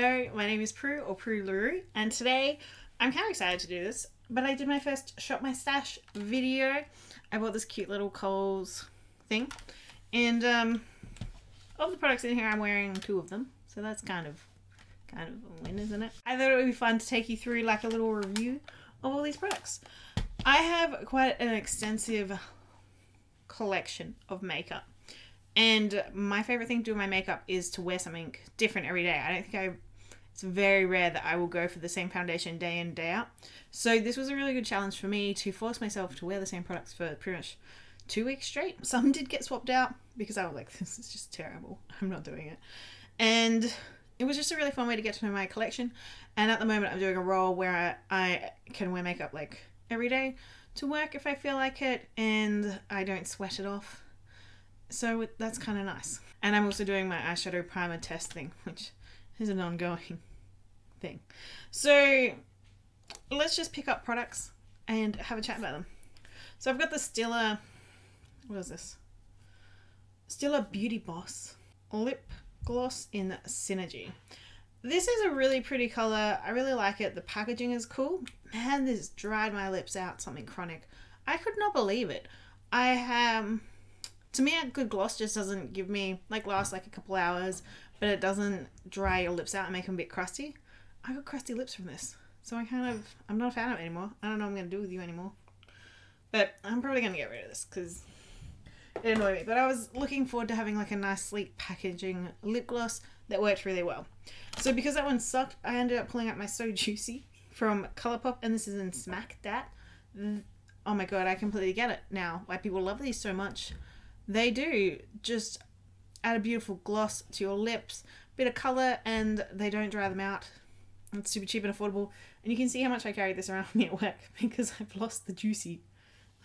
Hello, my name is Prue or Pruelaroo, and today I'm kind of excited to do this, but I did my first Shop My Stash video. I bought this cute little Coles thing, and um, of the products in here, I'm wearing two of them, so that's kind of kind of a win, isn't it? I thought it would be fun to take you through like a little review of all these products. I have quite an extensive collection of makeup. And my favorite thing to do my makeup is to wear something different every day. I don't think I it's very rare that I will go for the same foundation day in day out. So this was a really good challenge for me to force myself to wear the same products for pretty much two weeks straight. Some did get swapped out because I was like, this is just terrible. I'm not doing it. And it was just a really fun way to get to know my collection. And at the moment, I'm doing a role where I, I can wear makeup like every day to work if I feel like it, and I don't sweat it off so that's kind of nice. And I'm also doing my eyeshadow primer test thing, which is an ongoing thing. So let's just pick up products and have a chat about them. So I've got the Stila, what is this? Stila Beauty Boss Lip Gloss in Synergy. This is a really pretty color. I really like it. The packaging is cool. Man, this dried my lips out something chronic. I could not believe it. I have to me, a good gloss just doesn't give me like last like a couple hours, but it doesn't dry your lips out and make them a bit crusty. I got crusty lips from this, so I kind of I'm not a fan of it anymore. I don't know what I'm gonna do with you anymore, but I'm probably gonna get rid of this because it annoyed me. But I was looking forward to having like a nice sleek packaging lip gloss that worked really well. So because that one sucked, I ended up pulling out my So Juicy from Colourpop, and this is in Smack Dat. Oh my god, I completely get it now. Why people love these so much. They do just add a beautiful gloss to your lips, bit of colour, and they don't dry them out. It's super cheap and affordable. And you can see how much I carry this around me at work because I've lost the juicy.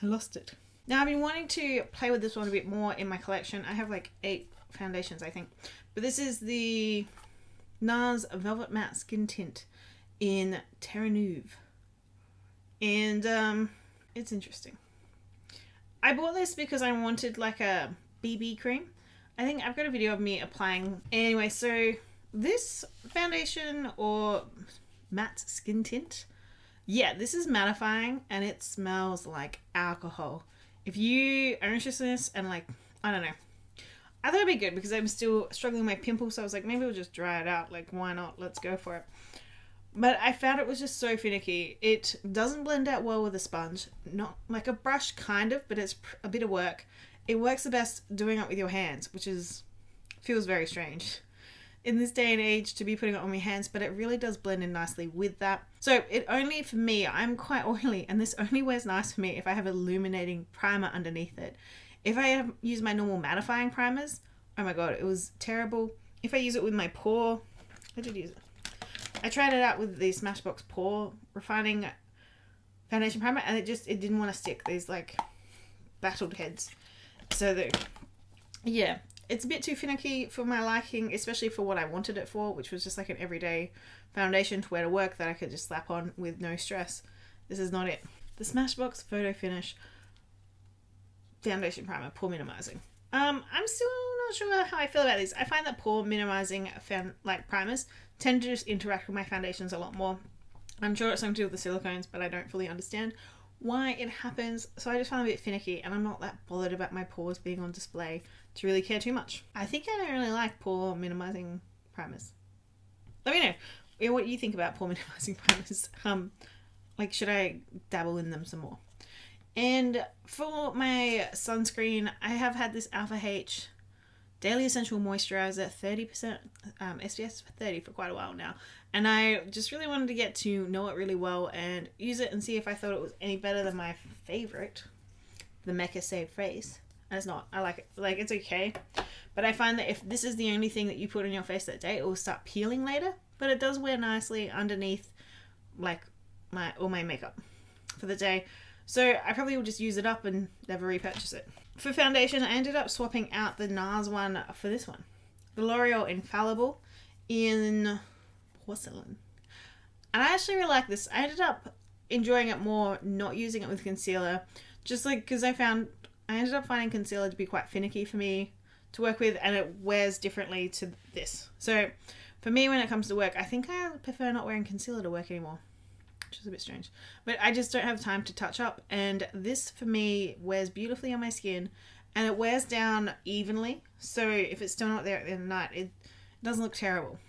I lost it. Now I've been wanting to play with this one a bit more in my collection. I have like eight foundations, I think. But this is the NARS Velvet Matte Skin Tint in Terre Neuve. And um, it's interesting. I bought this because I wanted like a BB cream. I think I've got a video of me applying. Anyway, so this foundation or matte skin tint, yeah, this is mattifying and it smells like alcohol. If you are interested in this and like, I don't know, I thought it'd be good because I'm still struggling with my pimples, so I was like, maybe we'll just dry it out. Like, why not? Let's go for it. But I found it was just so finicky. It doesn't blend out well with a sponge. Not like a brush, kind of, but it's a bit of work. It works the best doing it with your hands, which is feels very strange in this day and age to be putting it on my hands, but it really does blend in nicely with that. So it only, for me, I'm quite oily, and this only wears nice for me if I have illuminating primer underneath it. If I use my normal mattifying primers, oh my god, it was terrible. If I use it with my pore, I did use it. I tried it out with the Smashbox Pore Refining Foundation Primer and it just, it didn't want to stick. These like battled heads. So the, yeah, it's a bit too finicky for my liking, especially for what I wanted it for, which was just like an everyday foundation to wear to work that I could just slap on with no stress. This is not it. The Smashbox Photo Finish Foundation Primer, pore minimizing. Um, I'm still not sure how I feel about these. I find that pore minimizing fan like primers tend to just interact with my foundations a lot more. I'm sure it's something to do with the silicones, but I don't fully understand why it happens. So I just find it a bit finicky, and I'm not that bothered about my pores being on display to really care too much. I think I don't really like pore minimizing primers. Let me know what you think about pore minimizing primers. Um, like, should I dabble in them some more? And for my sunscreen, I have had this Alpha H Daily Essential Moisturizer, 30% um, SPF 30 for quite a while now. And I just really wanted to get to know it really well and use it and see if I thought it was any better than my favorite, the Mecca Save Face. And it's not. I like it. Like, it's okay. But I find that if this is the only thing that you put on your face that day, it will start peeling later. But it does wear nicely underneath, like, my all my makeup for the day. So I probably will just use it up and never repurchase it. For foundation, I ended up swapping out the NARS one for this one. The L'Oreal Infallible in porcelain. And I actually really like this. I ended up enjoying it more not using it with concealer. Just like, because I found, I ended up finding concealer to be quite finicky for me to work with and it wears differently to this. So For me, when it comes to work, I think I prefer not wearing concealer to work anymore, which is a bit strange. But I just don't have time to touch up, and this for me wears beautifully on my skin, and it wears down evenly. So if it's still not there at the end of the night, it doesn't look terrible.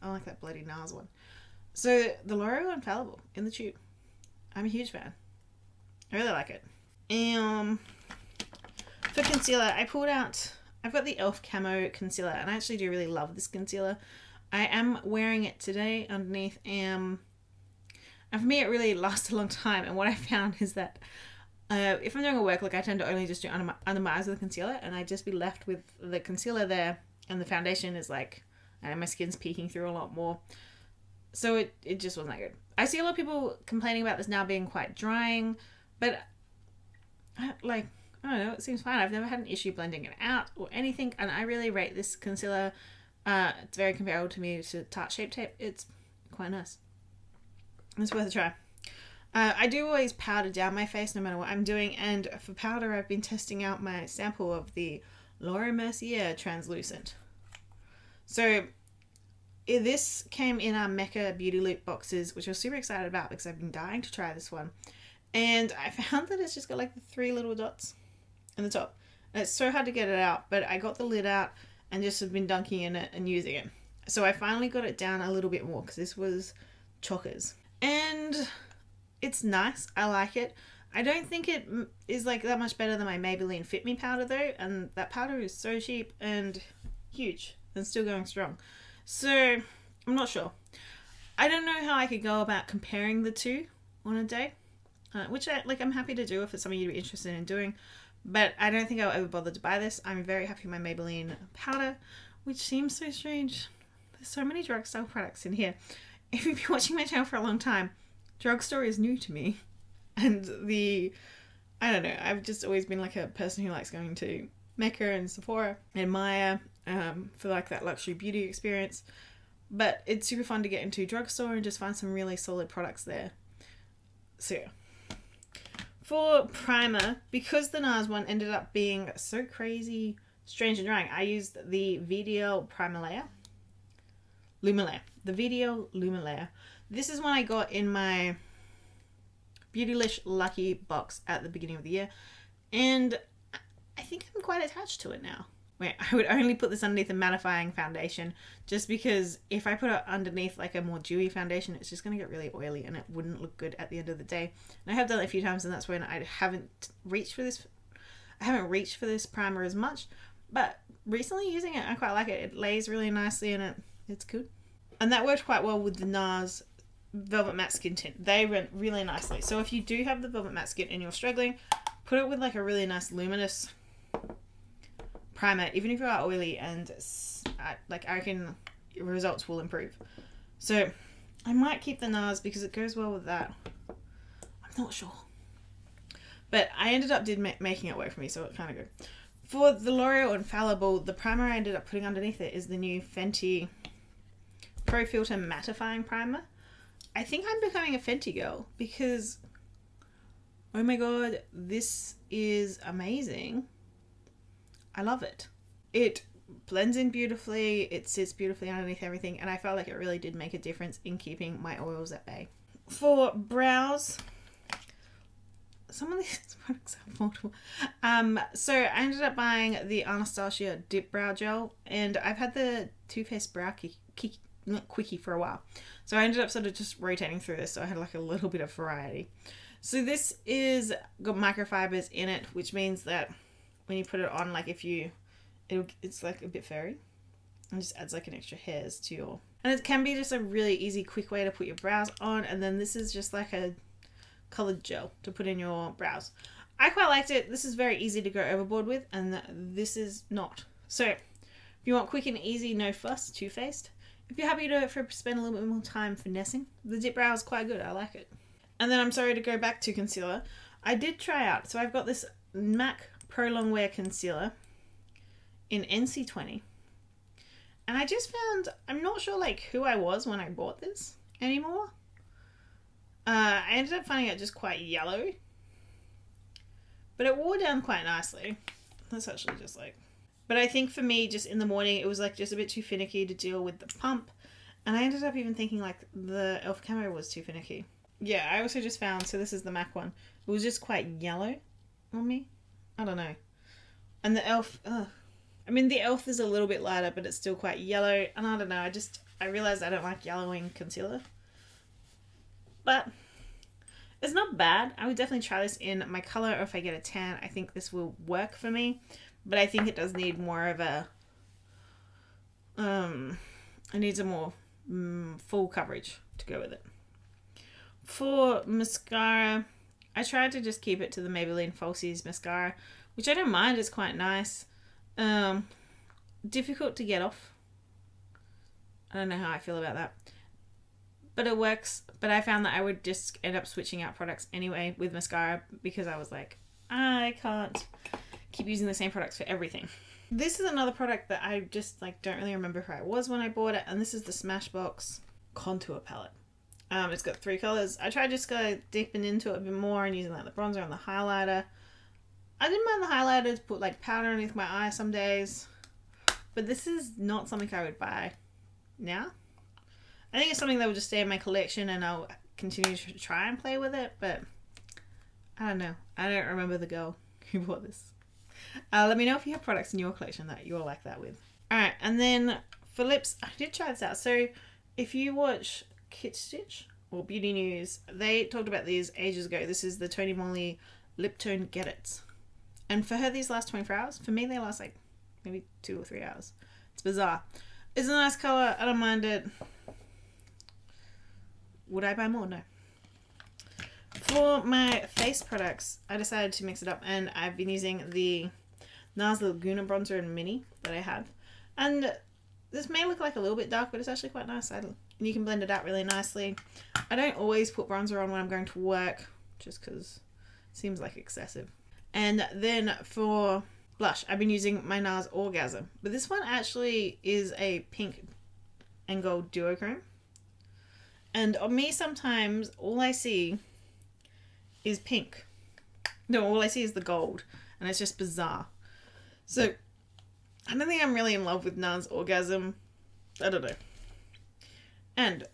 I like that bloody NARS one. So the L'Oreal Infallible in the tube. I'm a huge fan. I really like it. Um, for concealer, I pulled out. I've got the Elf Camo concealer, and I actually do really love this concealer. I am wearing it today underneath. Um, and for me, it really lasts a long time. And what I found is that uh, if I'm doing a work look, I tend to only just do under my, under my eyes with the concealer, and I just be left with the concealer there, and the foundation is like, and my skin's peeking through a lot more. So it, it just wasn't that good. I see a lot of people complaining about this now being quite drying, but I, like I don't know, it seems fine. I've never had an issue blending it out or anything, and I really rate this concealer. Uh, it's very comparable to me to Tarte Shape Tape. It's quite nice. It's worth a try. Uh, I do always powder down my face no matter what I'm doing, and for powder, I've been testing out my sample of the Laura Mercier Translucent. So this came in our Mecca Beauty Loop boxes, which I was super excited about because I've been dying to try this one. And I found that it's just got like the three little dots in the top. And it's so hard to get it out, but I got the lid out and just have been dunking in it and using it. So I finally got it down a little bit more because this was chockers. And it's nice. I like it. I don't think it is like that much better than my Maybelline Fit Me powder though, and that powder is so cheap and huge and still going strong. So I'm not sure. I don't know how I could go about comparing the two on a day, uh, which I like. I'm happy to do if it's something you'd be interested in doing, but I don't think I'll ever bother to buy this. I'm very happy with my Maybelline powder, which seems so strange. There's so many drugstore products in here. If you've been watching my channel for a long time, drugstore is new to me, and the I don't know. I've just always been like a person who likes going to Mecca and Sephora and Myer um, for like that luxury beauty experience. But it's super fun to get into drugstore and just find some really solid products there. So. For primer, because the NARS one ended up being so crazy, strange and drying, I used the VDL Primer Layer. Lumilayer. The VDL Lumilayer. This is one I got in my Beautylish Lucky box at the beginning of the year. And I think I'm quite attached to it now. Wait, I would only put this underneath a mattifying foundation just because if I put it underneath like a more dewy foundation, it's just going to get really oily and it wouldn't look good at the end of the day. And I have done it a few times and that's when I haven't reached for this. I haven't reached for this primer as much, but recently using it, I quite like it. It lays really nicely and it it's good. And that worked quite well with the NARS Velvet Matte Skin Tint. They went really nicely. So if you do have the Velvet Matte Skin and you're struggling, put it with like a really nice luminous primer, even if you are oily, and like I reckon results will improve. So I might keep the NARS because it goes well with that. I'm not sure. But I ended up did ma making it work for me, so it kind of good. For the L'Oreal Infallible, the primer I ended up putting underneath it is the new Fenty Pro Filter Mattifying Primer. I think I'm becoming a Fenty girl because, oh my god, this is amazing. I love it. It blends in beautifully, it sits beautifully underneath everything, and I felt like it really did make a difference in keeping my oils at bay. For brows, some of these products are multiple. Um, so I ended up buying the Anastasia Dip Brow Gel, and I've had the Too Faced Brow Quickie for a while. So I ended up sort of just rotating through this, so I had like a little bit of variety. So this is got microfibers in it, which means that when you put it on, like if you, it's like a bit fairy. And just adds like an extra hairs to your, and it can be just a really easy, quick way to put your brows on. And then this is just like a colored gel to put in your brows. I quite liked it. This is very easy to go overboard with, and this is not. So, if you want quick and easy, no fuss, Too Faced. If you're happy to for spend a little bit more time finessing, the dip brow is quite good. I like it. And then I'm sorry to go back to concealer. I did try out. So I've got this MAC Pro Longwear Concealer in NC20. And I just found, I'm not sure like who I was when I bought this anymore. Uh, I ended up finding it just quite yellow. But it wore down quite nicely. That's actually just like... But I think for me, just in the morning, it was like just a bit too finicky to deal with the pump. And I ended up even thinking like the elf camo was too finicky. Yeah, I also just found so this is the MAC one. It was just quite yellow on me. I don't know. And the elf, ugh. I mean the elf is a little bit lighter, but it's still quite yellow. And I don't know. I just I realized I don't like yellowing concealer. But it's not bad. I would definitely try this in my color or if I get a tan. I think this will work for me. But I think it does need more of a um it needs a more mm, full coverage to go with it. For mascara, I tried to just keep it to the Maybelline Falsies mascara, which I don't mind. It's quite nice. Um, difficult to get off. I don't know how I feel about that. But it works. But I found that I would just end up switching out products anyway with mascara because I was like, I can't keep using the same products for everything. This is another product that I just like don't really remember who I was when I bought it, and this is the Smashbox contour palette. Um, it's got three colors. I tried just go dipping into it a bit more and using like the bronzer and the highlighter. I didn't mind the highlighter to put like powder underneath my eye some days, but this is not something I would buy now. I think it's something that will just stay in my collection and I'll continue to try and play with it, but I don't know. I don't remember the girl who bought this. Uh, let me know if you have products in your collection that you're like that with. Alright, and then for lips, I did try this out. So if you watch KitschSnitch or Beauty News, they talked about these ages ago. This is the Tony Moly Liptone Get It. And for her, these last 24 hours. For me, they last like maybe two or three hours. It's bizarre. It's a nice color. I don't mind it. Would I buy more? No. For my face products, I decided to mix it up and I've been using the NARS Laguna Bronzer in Mini that I have. And this may look like a little bit dark, but it's actually quite nice. I, you can blend it out really nicely. I don't always put bronzer on when I'm going to work, just because it seems like excessive. And then for blush, I've been using my NARS Orgasm. But this one actually is a pink and gold duochrome. And on me, sometimes all I see is pink. No, all I see is the gold, and it's just bizarre. So, I don't think I'm really in love with NARS Orgasm. I don't know. And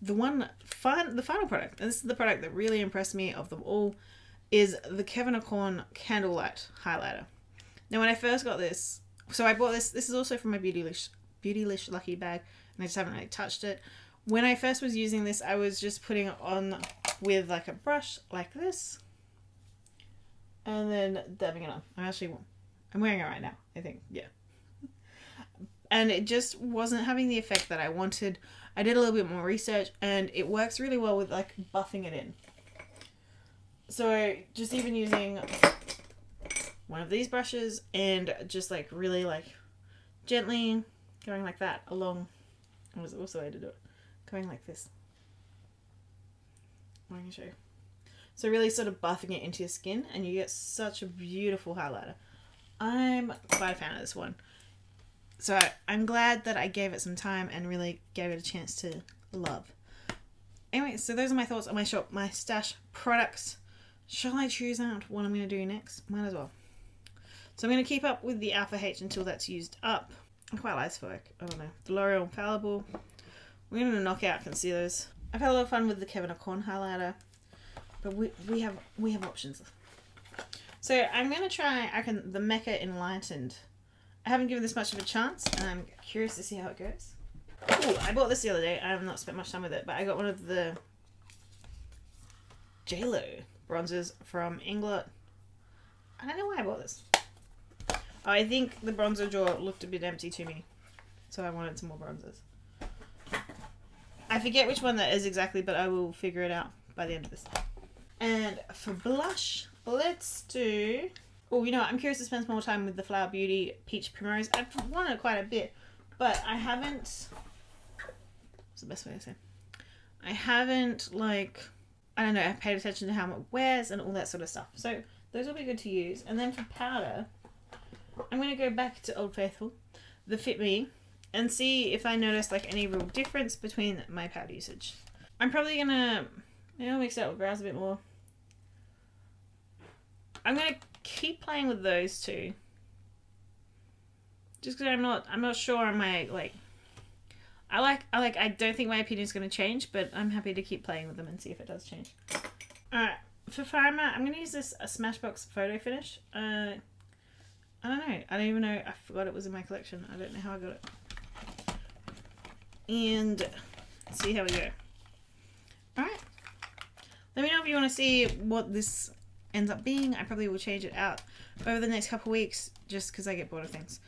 the one, fin- the final product, and this is the product that really impressed me of them all, is the Kevyn Aucoin Candlelight Highlighter. Now, when I first got this, so I bought this. This is also from my Beautylish Beautylish Lucky Bag, and I just haven't really touched it. When I first was using this, I was just putting it on with like a brush like this and then dabbing it on. I'm actually I'm wearing it right now, I think. Yeah. And it just wasn't having the effect that I wanted. I did a little bit more research and it works really well with like buffing it in. So just even using one of these brushes and just like really like gently going like that along. What was also way to do it? Going like this. I'm show you. So really sort of buffing it into your skin and you get such a beautiful highlighter. I'm quite a fan of this one. So I'm glad that I gave it some time and really gave it a chance to love. Anyway, so those are my thoughts on my shop, my stash products. Shall I choose out what I'm going to do next? Might as well. So I'm going to keep up with the Alpha H until that's used up. I quite like this work. I don't know. The L'Oreal Infallible. We're going to knock out concealers. I've had a lot of fun with the Kevyn Aucoin highlighter, but we, we have we have options. So I'm gonna try I can the Mecca Enlightened. I haven't given this much of a chance, and I'm curious to see how it goes. Ooh, I bought this the other day. I have not spent much time with it, but I got one of the JLo bronzers from Inglot. I don't know why I bought this. I think the bronzer drawer looked a bit empty to me, so I wanted some more bronzers. Forget which one that is exactly, but I will figure it out by the end of this. And for blush, let's do... Oh, you know what? I'm curious to spend some more time with the Flower Beauty Peach Primrose. I've wanted quite a bit, but I haven't... What's the best way to say? I haven't, like... I don't know, I've paid attention to how it wears and all that sort of stuff. So those will be good to use. And then for powder, I'm going to go back to Old Faithful, the Fit Me, and see if I notice like any real difference between my pad usage. I'm probably gonna you know, mix it up with brows a bit more. I'm gonna keep playing with those two. Just because I'm not I'm not sure on my like I like I like I don't think my opinion is to change, but I'm happy to keep playing with them and see if it does change. All right, for Mat, I'm to use this a Smashbox photo finish. Uh, I don't know. I don't even know. I forgot it was in my collection. I don't know how I got it. And see how we go. All right. Let me know if you want to see what this ends up being. I probably will change it out over the next couple weeks just because I get bored of things.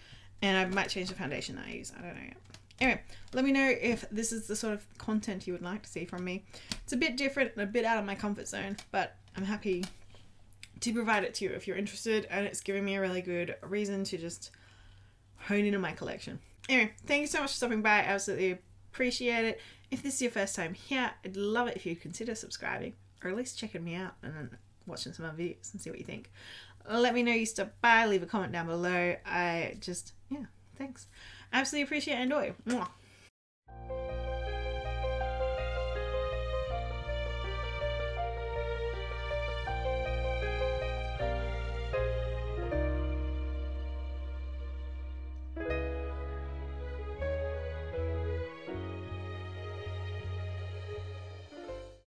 And I might change the foundation that I use. I don't know yet. Anyway, let me know if this is the sort of content you would like to see from me. It's a bit different and a bit out of my comfort zone, but I'm happy to provide it to you if you're interested and it's giving me a really good reason to just hone in on my collection. Anyway, thank you so much for stopping by. Absolutely appreciate it. If this is your first time here, I'd love it if you'd consider subscribing or at least checking me out and watching some of my videos and see what you think. Let me know you stopped by, leave a comment down below. I just, yeah, thanks. Absolutely appreciate it and enjoy. Mwah.